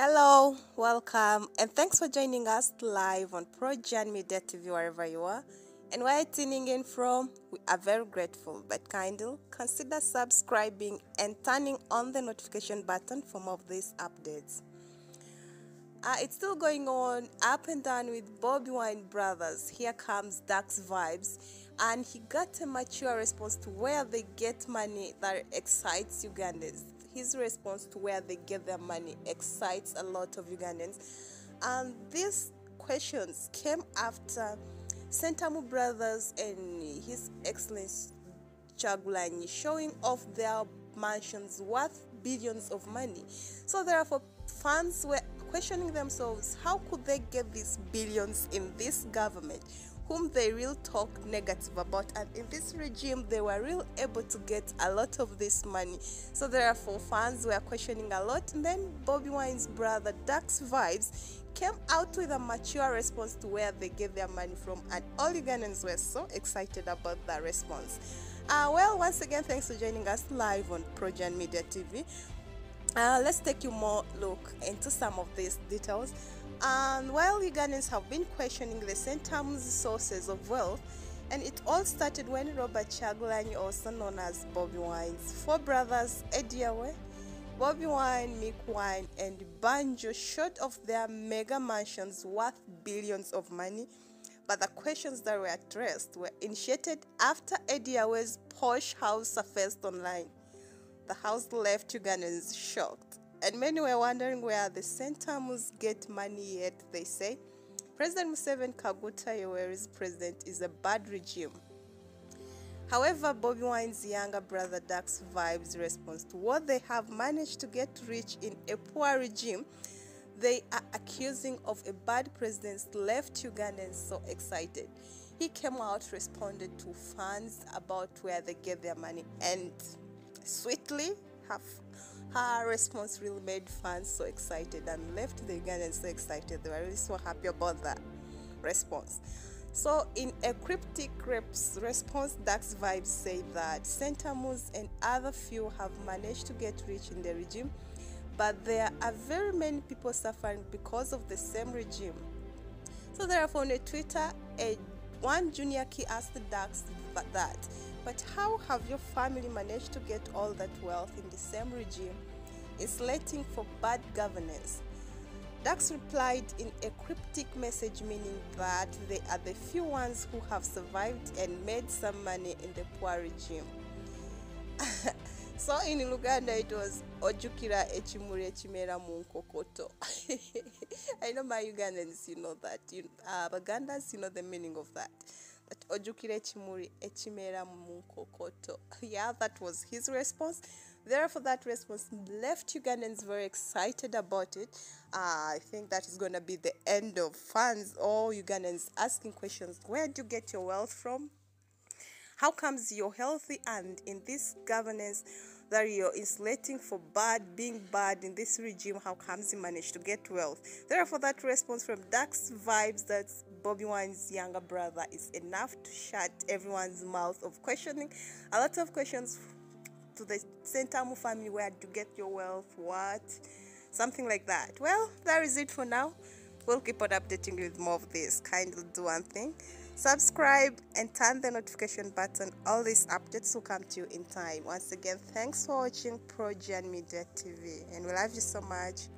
Hello, welcome, and thanks for joining us live on Projourn Media TV wherever you are. And where you're tuning in from, we are very grateful. But kindly consider subscribing and turning on the notification button for more of these updates. Uh, it's still going on up and down with Bobi Wine Brothers. Here comes Daxx Vybes, and he got a mature response to where they get money that excites Ugandans his response to where they get their money excites a lot of Ugandans. And these questions came after Sentamu Brothers and His Excellency Kyagulanyi showing off their mansions worth billions of money. So therefore, fans were questioning themselves, how could they get these billions in this government? Whom they real talk negative about and in this regime they were real able to get a lot of this money. So therefore fans were questioning a lot. And then bobi wine's brother daxx vybes came out with a mature response to where they get their money from and all ugandans were so excited about that response. Uh, well once again thanks for joining us live on projourn media tv uh, let's take you more look into some of these details and while Ugandans have been questioning the Sentam's sources of wealth, and it all started when Robert Kyagulanyi, also known as Bobi Wine's four brothers Ediawe, Bobi Wine, Mick Wine, and Banjo showed off their mega mansions worth billions of money. But the questions that were addressed were initiated after Eddy Yawe's posh house surfaced online. The house left Ugandans shocked and many were wondering where the Sentamus get money yet, they say. President Museveni Kaguta Yoweri's president is a bad regime. However, Bobi Wine's younger brother Daxx Vybes' response to what they have managed to get rich in a poor regime they are accusing of a bad president left Ugandans so excited. He came out, responded to fans about where they get their money, and sweetly, have her response really made fans so excited and left the Ugandans so excited. They were really so happy about that response. So, in a cryptic response, Daxx Vybes say that Sentamus and other few have managed to get rich in the regime, but there are very many people suffering because of the same regime. So, therefore, on a Twitter, a one junior key asked Daxx that but how have your family managed to get all that wealth in the same regime, insulating for bad governance? Daxx replied in a cryptic message meaning that they are the few ones who have survived and made some money in the poor regime. So in Luganda it was ojukira echimuri echimera mu nkokoto. I know my Ugandans, you know that. You, uh, Bagandans, you know the meaning of that. ojukira ekimuli ekimera mu nkokoto yeah that was his response therefore that response left ugandans very excited about it uh, i think that is going to be the end of fans all ugandans asking questions where do you get your wealth from how comes you're healthy and in this governance that you're insulating for bad, being bad in this regime, how comes you managed to get wealth? Therefore, that response from Daxx Vybes, that's Bobi Wine's younger brother, is enough to shut everyone's mouth of questioning. A lot of questions to the Sentamu family where to get your wealth, what, something like that. Well, that is it for now. We'll keep on updating you with more of this. Kindly do one thing subscribe and turn the notification button. All these updates will come to you in time. Once again thanks for watching projourn media tv and we love you so much